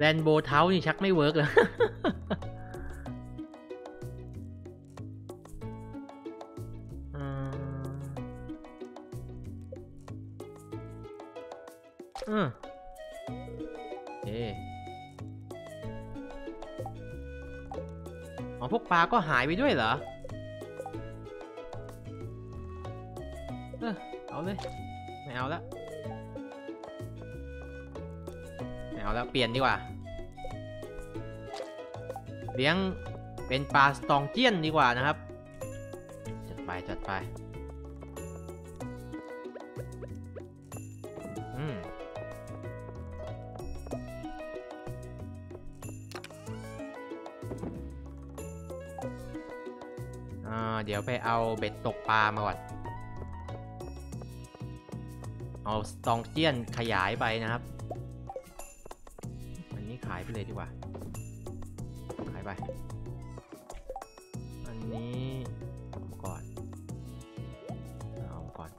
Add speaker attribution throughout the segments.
Speaker 1: แรนโบ์เท้านี่ชักไม่เวิร์กแล้ว อืมอืมโอเคอ๋อพวกปลาก็หายไปด้วยเหรอ เออเอาเลย ไม่เอาแล้ว เอาแล้วเปลี่ยนดีกว่า เลี้ยงเป็นปลาสตองเจี้ยนดีกว่านะครับ จัดไปจัดไปอืมเดี๋ยวไปเอาเบ็ดตกปลามาก่อน เอาสตองเจี้ยนขยายไปนะครับ เลยดีกว่า ขายไป อันนี้ก่อน เอาก่อน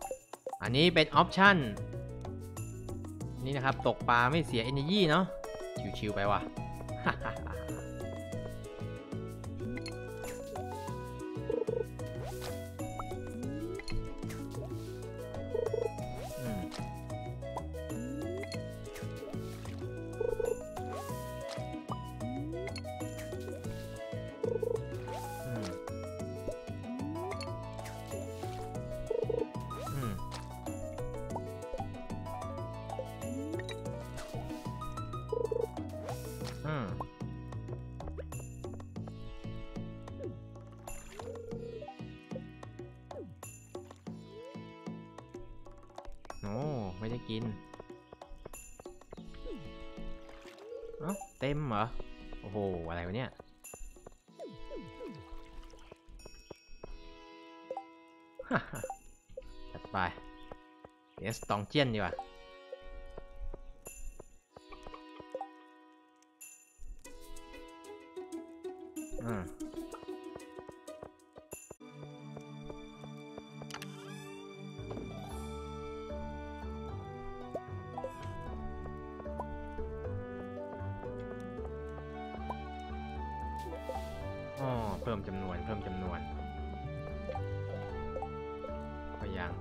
Speaker 1: อันนี้เป็นออปชั่น นี่นะครับ ตกปลาไม่เสีย energy เนาะ ชิวๆไปว่ะ อืมโอ้ไม่ได้กิน เอ้า เต็มเหรอ โอ้โห อะไรวะเนี่ยจัดไปเอสตองเจียนดีกว่า อืมอ๋อเพิ่มจำนวน เพิ่มจำนวนก็ยัง